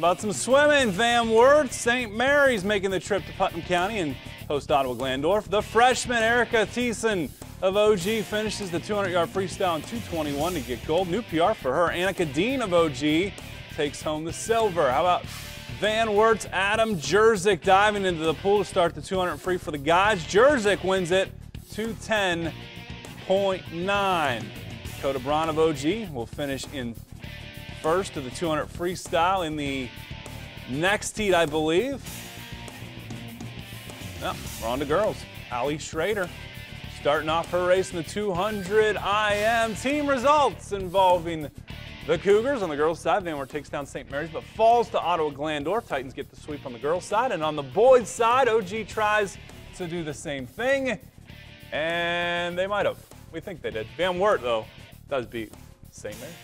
About some swimming, Van Wert, St. Mary's making the trip to Putnam County and host Ottawa Glandorf. The freshman Erica Thiessen of OG finishes the 200-yard freestyle in 221 to get gold. New PR for her. Annika Dean of OG takes home the silver. How about Van Wert's Adam Jerzik diving into the pool to start the 200 free for the guys. Jerzik wins it 210.9. Dakota Braun of OG will finish in first to the 200 freestyle in the next heat, I believe. Well, we're on to girls. Ali Schrader starting off her race in the 200 IM. Team results involving the Cougars on the girls' side. Van Wert takes down St. Mary's, but falls to Ottawa Glandorf. Titans get the sweep on the girls' side. And on the boys' side, OG tries to do the same thing. And they might have. We think they did. Van Wert, though, does beat St. Mary's.